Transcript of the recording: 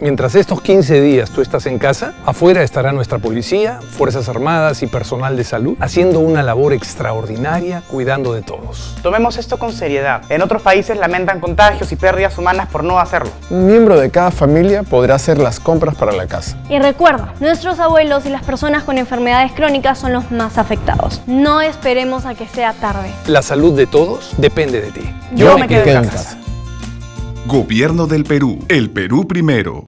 Mientras estos 15 días tú estás en casa, afuera estará nuestra policía, Fuerzas Armadas y personal de salud haciendo una labor extraordinaria cuidando de todos. Tomemos esto con seriedad. En otros países lamentan contagios y pérdidas humanas por no hacerlo. Un miembro de cada familia podrá hacer las compras para la casa. Y recuerda, nuestros abuelos y las personas con enfermedades crónicas son los más afectados. No esperemos a que sea tarde. La salud de todos depende de ti. Yo, me quedo, en casa. Gobierno del Perú. El Perú primero.